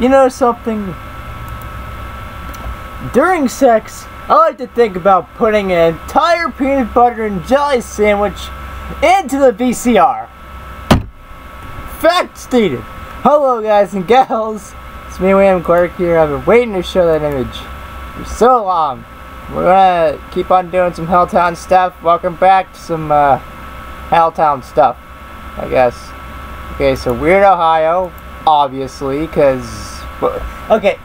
You know something? During sex, I like to think about putting an entire peanut butter and jelly sandwich into the VCR. Fact stated. Hello guys and gals. It's me, William Clark here. I've been waiting to show that image for so long. We're gonna keep on doing some Helltown stuff. Welcome back to some uh, Helltown stuff, I guess. Okay, so Weird Ohio, obviously, because... Okay,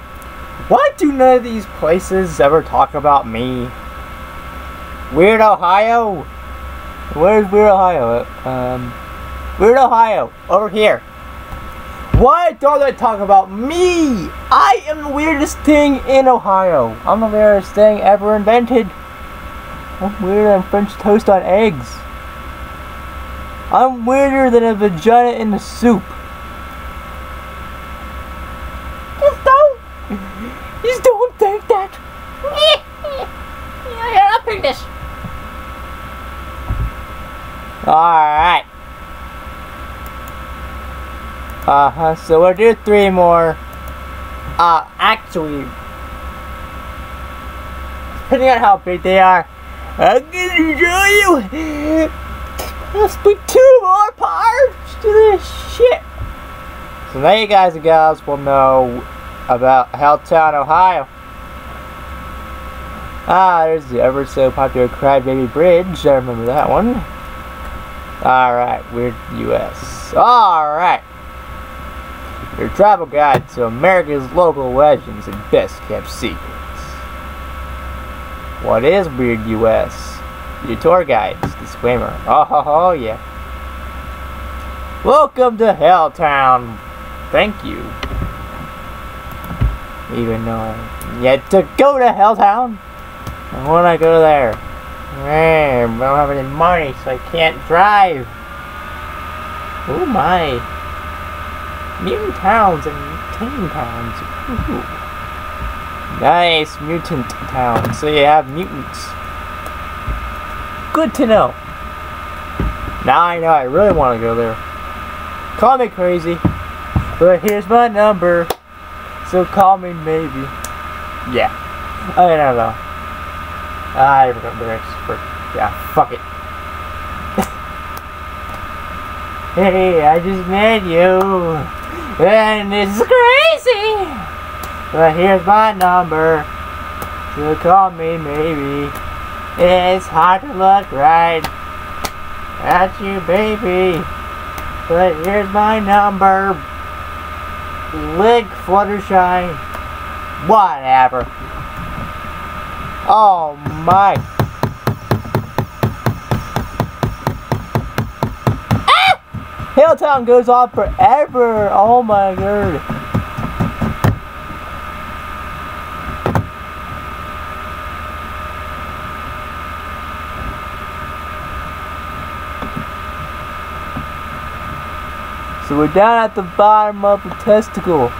why do none of these places ever talk about me? Weird Ohio? Where's Weird Ohio? Um, Weird Ohio, over here. Why don't they talk about me? I am the weirdest thing in Ohio. I'm the weirdest thing ever invented. I'm weirder than French toast on eggs. I'm weirder than a vagina in the soup. Just don't. Just don't think that. Alright. Uh-huh, so we'll do three more. Uh, actually, depending on how big they are, I'm gonna show you. Let's put two more parts to this shit. So now you guys and gals will know about Helltown, Ohio. Ah, there's the ever so popular Crybaby Bridge. I remember that one. Alright, weird US. Alright. Your travel guide to America's local legends and best kept secrets. What is Weird US? Your tour guides. Disclaimer. Oh, ho, yeah. Welcome to Helltown. Thank you. Even though I yet to go to Helltown. I want to go there. Man, I don't have any money, so I can't drive. Oh my. Mutant towns and tame towns. Ooh. Nice mutant town. So you have mutants. Good to know. Now I know I really want to go there. Call me crazy, but here's my number. So call me maybe. Yeah. I don't know. Ah, I forgot the lyrics yeah, fuck it. hey, I just met you. And it's crazy. But here's my number. So call me maybe. It's hard to look right at you, baby. But here's my number. Lick Fluttershy. Whatever. Oh my. Ah! Helltown goes on forever. Oh my god. So we're down at the bottom of the testicle.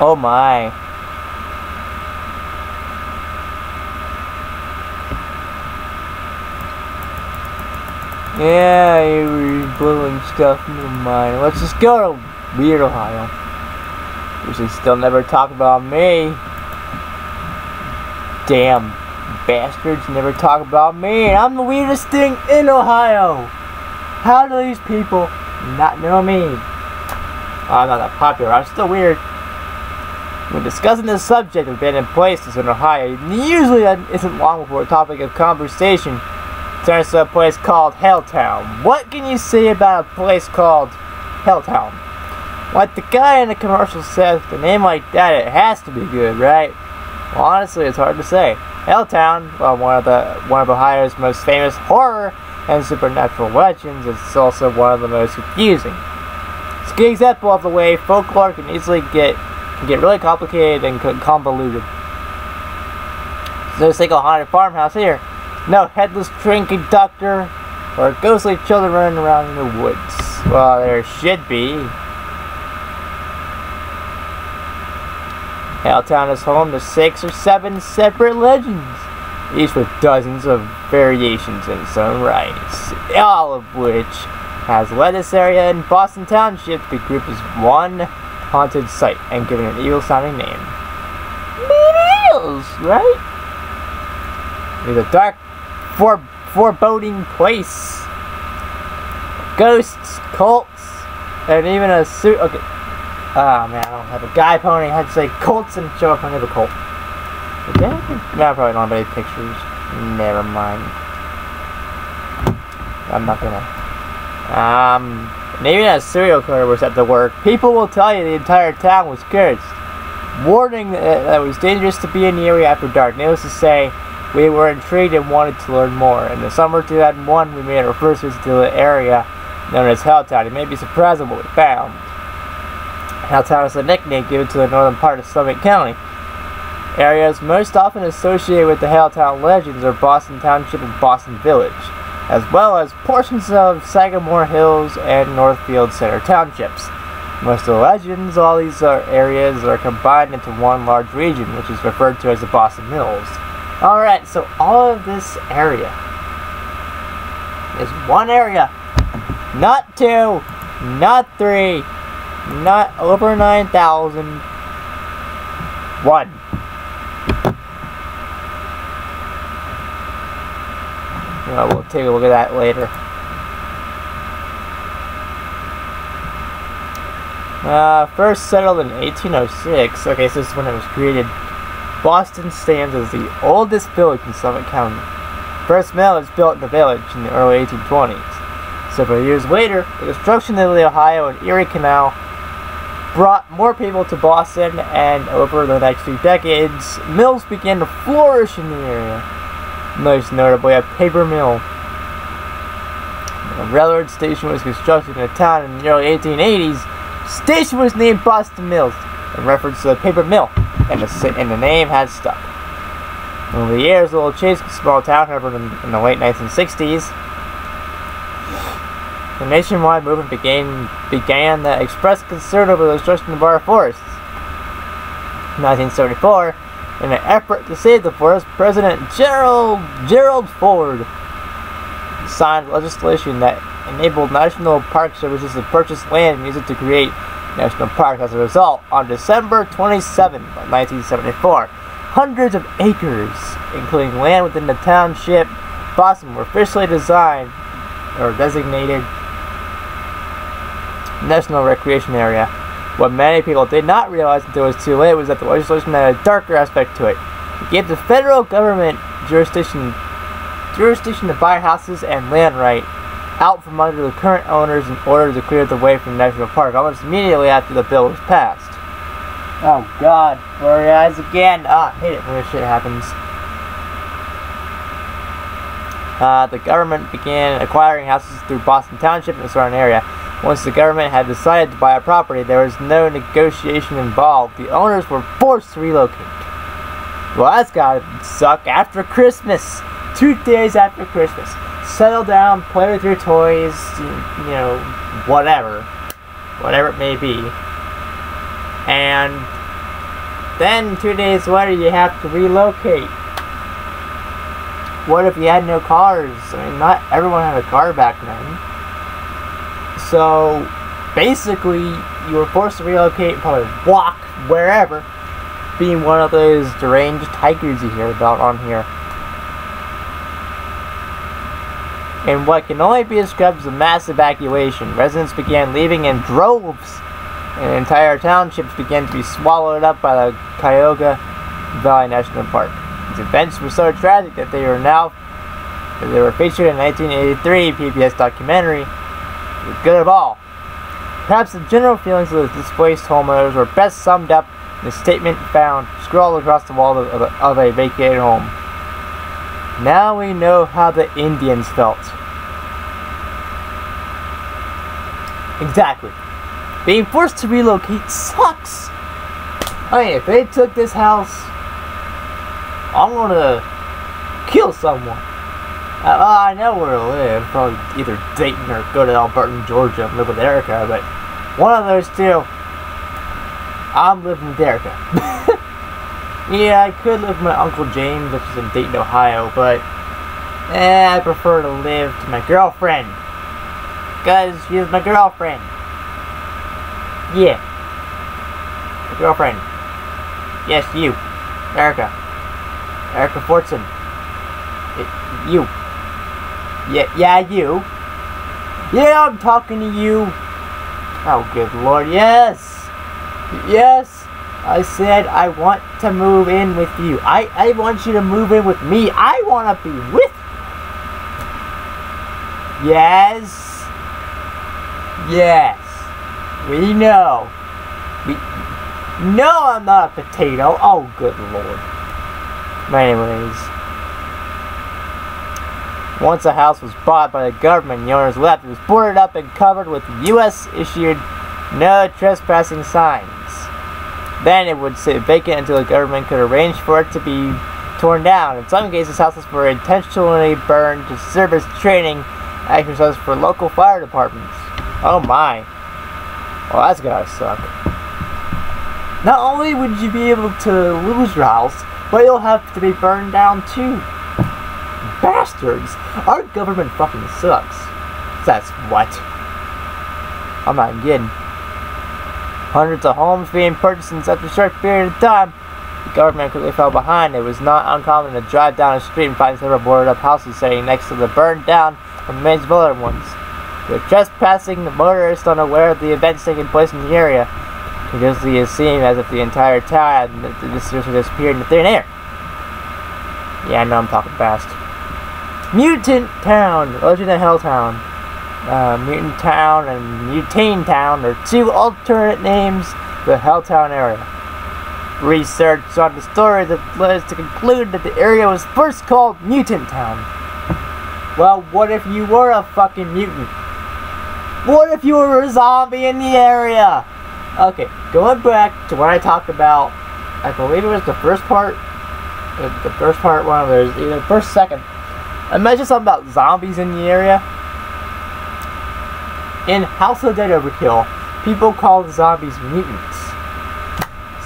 Oh my. Yeah, you're blowing stuff into mine. Let's just go to Weird Ohio. Which they still never talk about me. Damn bastards never talk about me, I'm the weirdest thing in Ohio. How do these people not know me? I'm not that popular, I'm still weird. When discussing this subject of abandoned places in Ohio, usually that isn't long before a topic of conversation turns to a place called Helltown. What can you say about a place called Helltown? Like the guy in the commercial said, the name like that, it has to be good, right? Well, honestly, it's hard to say. Helltown, well, one of the one of Ohio's most famous horror and supernatural legends, is also one of the most confusing. It's a good example of the way folklore can easily get get really complicated and convoluted. No single haunted farmhouse here. No headless train conductor or ghostly children running around in the woods. Well, there should be. Helltown is home to six or seven separate legends. each with dozens of variations in its own right, all of which has led this area in Boston Township to be grouped as one haunted site and given an evil-sounding name. It is, right? It's a dark, fore foreboding place. Ghosts, cults, and even a suit. Okay. Ah, oh, man, I don't have a guy pony. I had to say cults and show up of a cult. Okay? No, I probably don't have any pictures. Never mind. I'm not gonna. Um, maybe a serial killer was at the work. People will tell you the entire town was cursed. Warning that it was dangerous to be in the area after dark. Needless to say, we were intrigued and wanted to learn more. In the summer of 2001, we made our first visit to the area known as Helltown. You may be surprised at what we found. Helltown is a nickname given to the northern part of Summit County. Areas most often associated with the Helltown legends are Boston Township and Boston Village, as well as portions of Sagamore Hills and Northfield Center Townships. Most of the legends, all these are areas are combined into one large region, which is referred to as the Boston Mills. Alright, so all of this area is one area. Not two, not three, not over 9,000. One. Well, we'll take a look at that later. Uh, first settled in 1806. Okay, so this is when it was created. Boston stands as the oldest village in Summit County. First mill was built in the village in the early 1820s. Several years later, the construction of the Ohio and Erie Canal brought more people to Boston, and over the next few decades, mills began to flourish in the area. Most notably, a paper mill. A railroad station was constructed in the town in the early 1880s. Station was named Boston Mills, in reference to the paper mill and the, and the name has stuck. Over the years, Little Chase, small town, however, in, in the late 1960s, the nationwide movement began, began that expressed concern over the destruction of our forests. In 1974, in an effort to save the forest, President Gerald, Gerald Ford signed legislation that enabled National Park Services to purchase land and use it to create National Park. As a result, on December 27, 1974, hundreds of acres, including land within the township, Boston, were officially designed or designated National Recreation Area. What many people did not realize until it was too late was that the legislation had a darker aspect to it. It gave the federal government jurisdiction jurisdiction to buy houses and land right out from under the current owners in order to clear the way for the national park almost immediately after the bill was passed. Oh god, blurry eyes again. Ah, hate it when this shit happens. Uh, the government began acquiring houses through Boston Township and the surrounding area. Once the government had decided to buy a property, there was no negotiation involved. The owners were forced to relocate. Well, that's gotta suck after Christmas. Two days after Christmas settle down, play with your toys, you know, whatever. Whatever it may be. And then two days later you have to relocate. What if you had no cars? I mean, not everyone had a car back then. So, basically, you were forced to relocate and probably walk wherever. Being one of those deranged tigers you hear about on here. In what can only be described as a mass evacuation, residents began leaving in droves, and entire townships began to be swallowed up by the Cuyahoga Valley National Park. These events were so tragic that they are now they were featured in 1983 PBS documentary, Good of All. Perhaps the general feelings of the displaced homeowners were best summed up in a statement found scrawled across the wall of a, of a vacated home. Now we know how the Indians felt. Exactly. Being forced to relocate sucks. I mean, if they took this house, I'm gonna kill someone. Uh, I know where to live. Probably either Dayton or go to Alberton, Georgia and live with Erica, but one of those two, I'm living with Erica. Yeah, I could live with my Uncle James, which is in Dayton, Ohio, but eh, I prefer to live to my girlfriend. Because she's my girlfriend. Yeah. My girlfriend. Yes, you. Erica. Erica Fortson. It, you. Yeah, yeah, you. Yeah, I'm talking to you. Oh, good lord, yes. Yes. I said I want to move in with you. I, I want you to move in with me. I want to be with you. Yes. Yes. We know. We No, I'm not a potato. Oh, good lord. But anyways. Once a house was bought by the government the owners left, it was boarded up and covered with U.S.-issued no trespassing signs. Then it would sit vacant until the government could arrange for it to be torn down. In some cases, houses were intentionally burned to serve as training exercises for local fire departments. Oh my. Well, that's gotta suck. Not only would you be able to lose your house, but you'll have to be burned down too bastards! Our government fucking sucks. That's what. I'm not kidding. Hundreds of homes being purchased in such a short period of time. The government quickly fell behind. It was not uncommon to drive down a street and find several boarded up houses sitting next to the burned down and remains of ones. With trespassing, the motorists unaware of the events taking place in the area. It usually seemed as if the entire town had disappeared into thin air. Yeah, I know I'm talking fast. Mutant Town, Legend of Helltown. Uh, Mutant Town and Mutane Town are two alternate names for the Helltown area. Research on the story that led us to conclude that the area was first called Mutant Town. Well, what if you were a fucking mutant? What if you were a zombie in the area? Okay, going back to what I talked about, I believe it was the first part, the first part, one of those, either first, second, I mentioned something about zombies in the area. In House of Dead Overkill, people call zombies mutants.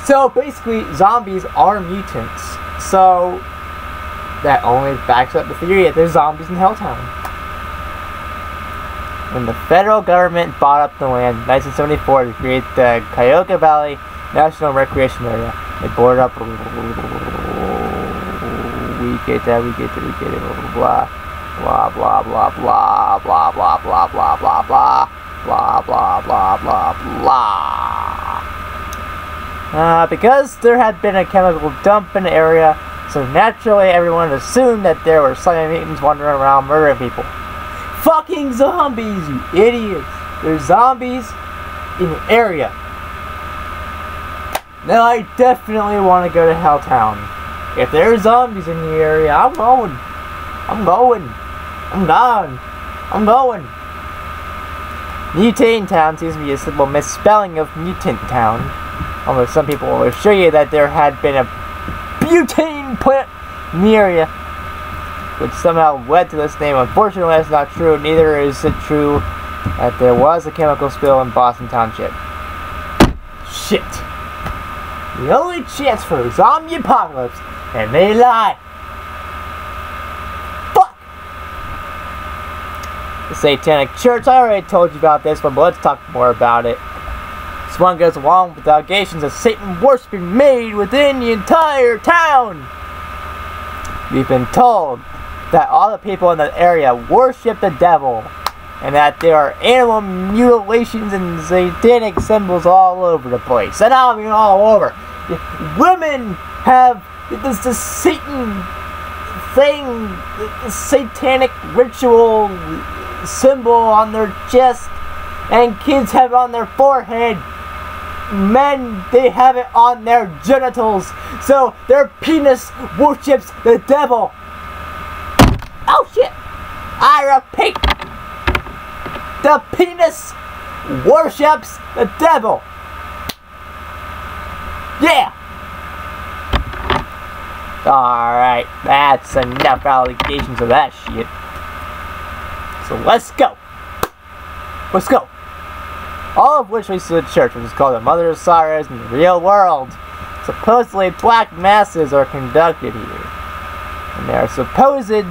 So basically, zombies are mutants. So that only backs up the theory that there's zombies in Helltown. When the federal government bought up the land in 1974 to create the Cuyahoga Valley National Recreation Area, they boarded up we get that, we get that, we get it, blah blah blah blah blah blah blah blah blah blah blah blah blah blah blah blah uh, because there had been a chemical dump in the area, so naturally everyone assumed that there were slimy mutants wandering around murdering people. Fucking zombies, you idiots! There's zombies in the area. Now I definitely want to go to Helltown. If there's zombies in the area, I'm going. I'm going. I'm gone. I'm going. Mutane Town seems to be a simple misspelling of Mutant Town. Although some people will assure you that there had been a butane plant in the area, which somehow led to this name. Unfortunately, that's not true. Neither is it true that there was a chemical spill in Boston Township. Shit. The only chance for a zombie apocalypse and they lie. Fuck! The Satanic Church, I already told you about this one, but let's talk more about it. This one goes along with allegations of Satan worshiping made within the entire town. We've been told that all the people in the area worship the devil and that there are animal mutilations and satanic symbols all over the place. And I mean all over. Women have there's this Satan thing, the satanic ritual symbol on their chest, and kids have it on their forehead. Men, they have it on their genitals, so their penis worships the devil. Oh shit! I repeat, the penis worships the devil. Yeah! Alright, that's enough allegations of that shit. So let's go. Let's go. All of which leads to the church, which is called the Mother of Sorrows in the real world. Supposedly, black masses are conducted here. And there are supposed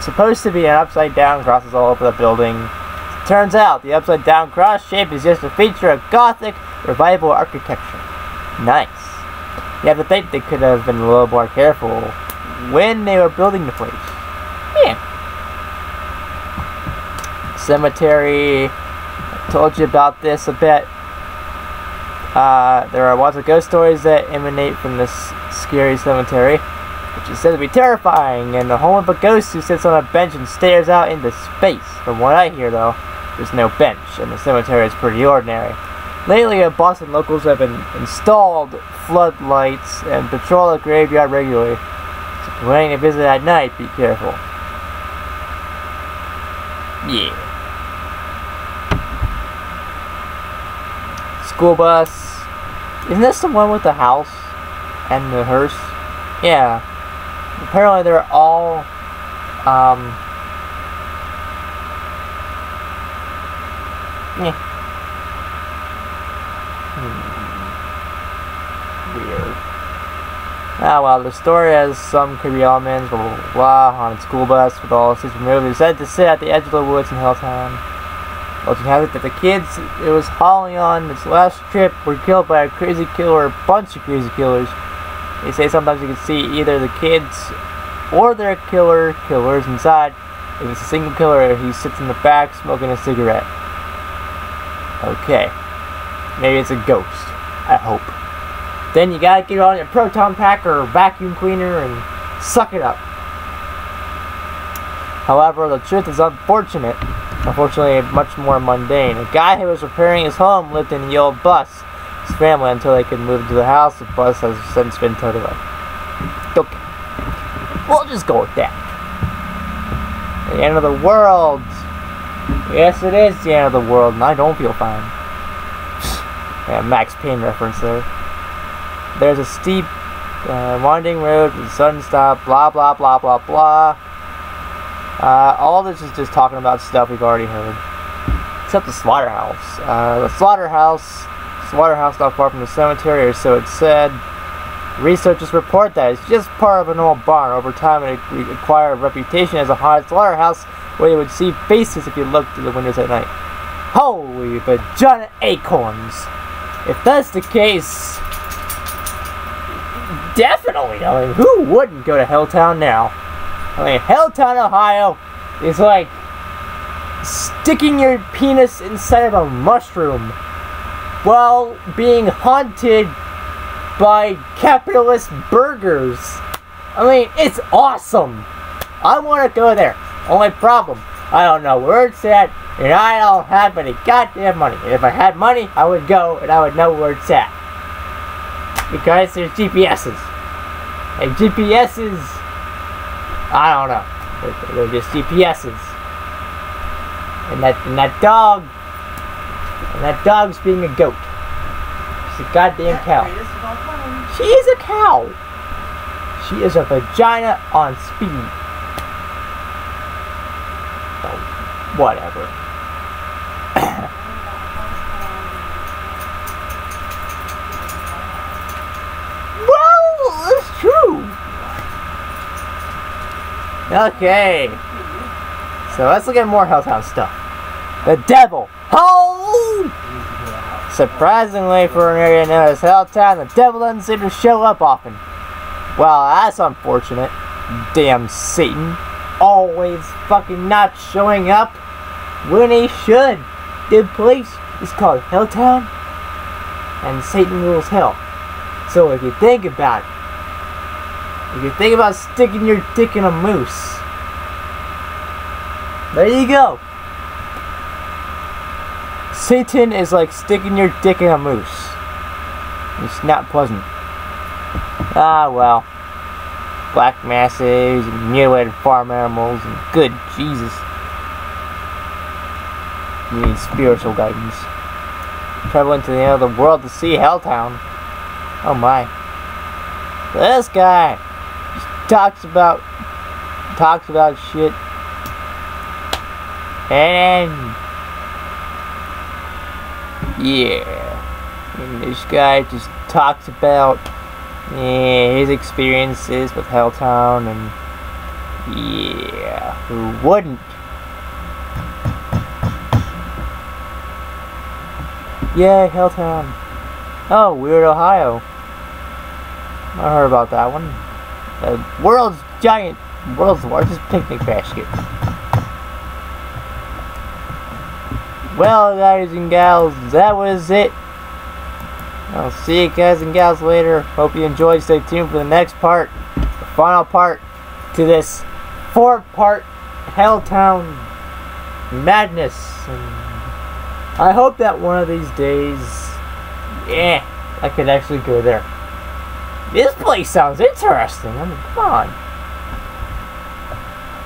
supposed to be an upside down crosses all over the building. Turns out, the upside down cross shape is just a feature of Gothic revival architecture. Nice. You have to think they could have been a little more careful when they were building the place. Yeah. Cemetery. I told you about this a bit. Uh, there are lots of ghost stories that emanate from this scary cemetery, which is said to be terrifying, and the home of a ghost who sits on a bench and stares out into space. From what I hear, though, there's no bench, and the cemetery is pretty ordinary. Lately, Boston locals have been installed floodlights and patrol the graveyard regularly. So if you're planning to visit at night, be careful. Yeah. School bus. Isn't this the one with the house and the hearse? Yeah. Apparently they're all um yeah. Hmm. Weird. Ah well, the story has some creepy elements, blah blah blah, haunted school bus with all seats removed. Said to sit at the edge of the woods in Helltown. Legend has it that the kids it was hauling on its last trip were killed by a crazy killer, a bunch of crazy killers. They say sometimes you can see either the kids or their killer killers inside. If it's a single killer, he sits in the back smoking a cigarette. Okay. Maybe it's a ghost. I hope. Then you gotta get on your proton pack or vacuum cleaner and suck it up. However, the truth is unfortunate. Unfortunately, much more mundane. A guy who was repairing his home lived in the old bus. His family until they could move to the house. The bus has since been towed away. Okay. We'll just go with that. The end of the world. Yes, it is the end of the world, and I don't feel fine. yeah, Max Payne reference there. There's a steep, uh, winding road with sudden stop, blah, blah, blah, blah, blah. Uh, all this is just talking about stuff we've already heard. Except the slaughterhouse. Uh, the slaughterhouse, slaughterhouse not far from the cemetery, or so it said. Researchers report that it's just part of an old barn. Over time, it acquired a reputation as a haunted slaughterhouse where you would see faces if you looked through the windows at night. Holy vagina acorns! If that's the case, definitely. I mean, who wouldn't go to Helltown now? I mean, Helltown, Ohio is like sticking your penis inside of a mushroom while being haunted by capitalist burgers. I mean, it's awesome. I want to go there. Only problem, I don't know where it's at, and I don't have any goddamn money. And if I had money, I would go and I would know where it's at. Because there's GPSs. And GPSs, I don't know. They're, they're just GPSs. And that, and that dog, and that dog's being a goat. She's a goddamn cow. She is a cow. She is a vagina on speed. So, whatever. well, it's true. Okay. So let's look at more Helltown stuff. The devil. Oh! Surprisingly for an area known as Helltown, the devil doesn't seem to show up often. Well, that's unfortunate. Damn Satan. Always fucking not showing up when he should. The place is called Helltown, and Satan rules hell. So if you think about it, if you think about sticking your dick in a moose, there you go. Satan is like sticking your dick in a moose. It's not pleasant. Ah, well. Black masses, and mutilated farm animals, and good Jesus. You need spiritual guidance. Traveling to the end of the world to see Helltown. Oh my. This guy talks about talks about shit. And yeah. And this guy just talks about Yeah, his experiences with Helltown and yeah, who wouldn't? Yeah, Helltown. Oh, Weird Ohio. I heard about that one. The world's giant, world's largest picnic basket. Well, guys and gals, that was it. I'll see you guys and gals later. Hope you enjoyed. Stay tuned for the next part, the final part to this four-part Helltown madness. And I hope that one of these days, yeah, I could actually go there. This place sounds interesting. I mean, come on.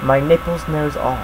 My nipples knows all.